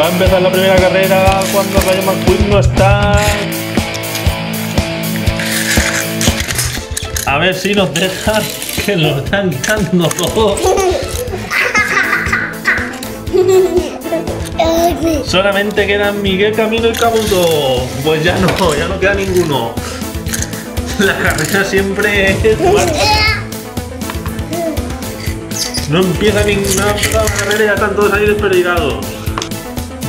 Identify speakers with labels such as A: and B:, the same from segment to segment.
A: Va a empezar la primera carrera cuando Rayo McQueen no está. A ver si nos dejan que lo están dando todo. Solamente quedan Miguel Camino y Cabuto. Pues ya no, ya no queda ninguno. La carrera siempre es No empieza ninguna carrera y ya están todos ahí desperdigados.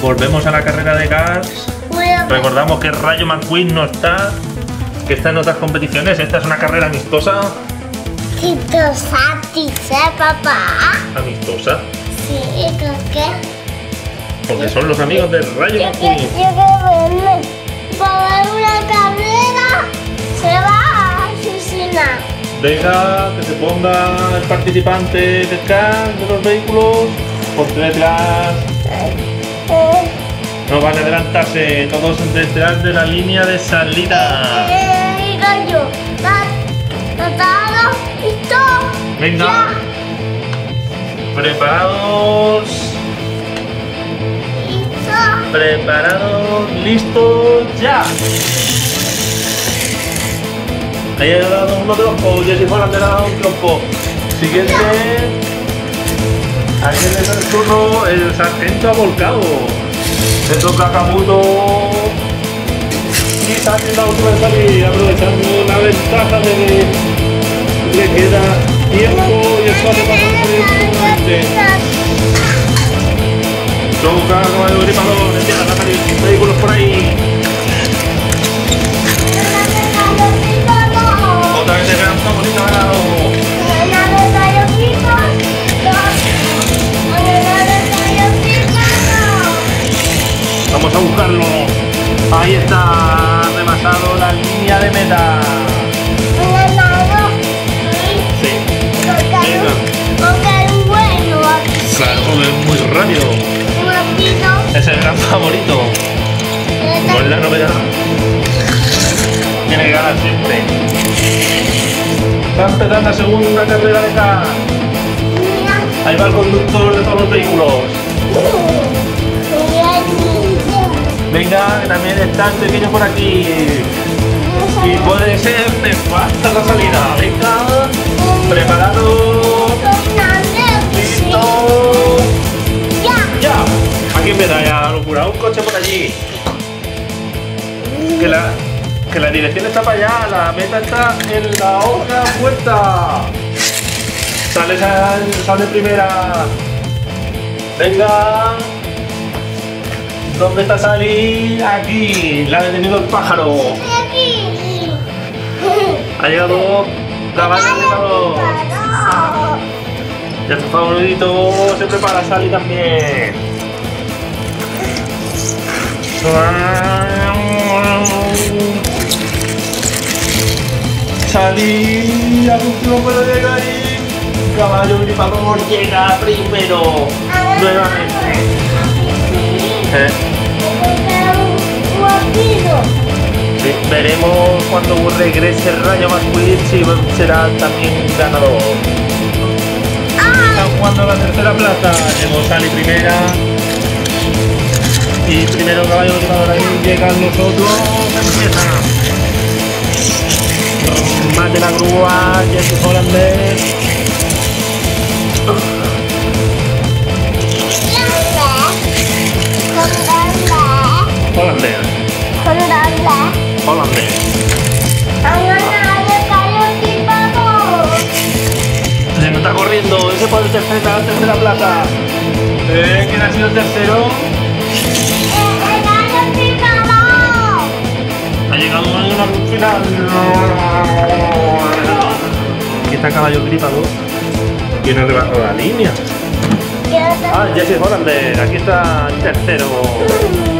A: Volvemos a la carrera de gas. Recordamos que Rayo McQueen no está, que está en otras competiciones. Esta es una carrera amistosa.
B: Amistosa, ¿eh, papá?
A: ¿Amistosa?
B: Sí, ¿por qué?
A: Porque son los amigos de Rayo
B: Yo
A: McQueen.
B: quiero verme. Para una carrera se va a asesinar.
A: Deja que se ponga el participante de scan de los vehículos por detrás. No van a adelantarse todos detrás de la línea de salida.
B: eh. ¿Listo?
A: Venga. Preparados.
B: ¿Listo?
A: Preparados. Listos. Ya. Ahí ha dado uno trompo. Jesse Holland le ha dado un trompo. Siguiente. Aquí le da el turno. El sargento ha volcado. Se toca a Caputo. Y sale la última salir, aprovechando la ventaja de le queda tiempo y pasar por el Toca caballo la línea de meta. Sí. Claro, es muy rápido. Es el gran favorito. Es la novedad. Tiene que ganar siempre. Va a empezar la segunda carrera de acá. Ahí va el conductor de todos los vehículos. Venga, también está el pequeño por aquí. Y puede ser nefasta la salida. Venga, preparado, listo. Ya. Aquí empieza ya locura. Un coche por allí. Que la, que la dirección está para allá. La meta está en la otra puerta. Sale, sale, sale primera. Venga. ¿Dónde está Sally? Aquí. La ha detenido el pájaro. Ha llegado caballo Liberador. Ya tu favorito se prepara Sally también. Sally, al último puedo llegar ahí. Caballo gripador llega primero. Nuevamente. Sí, veremos cuando regrese Rayo McQueen si será también ganador. Está jugando la tercera plaza. Llegó Sally primera. Y primero caballo gripador ahí llegan los otros. Empieza. Más de la grúa, Jesse Hollander. Hollander. Se me está corriendo, ese por el tercera, tercera plaza. Eh, ¿Quién ha sido el tercero? Ha llegado a una final. Aquí está caballo gripado. ¿Quién ha rebasado la línea? Ah, Jesse Hollander. Aquí está el tercero.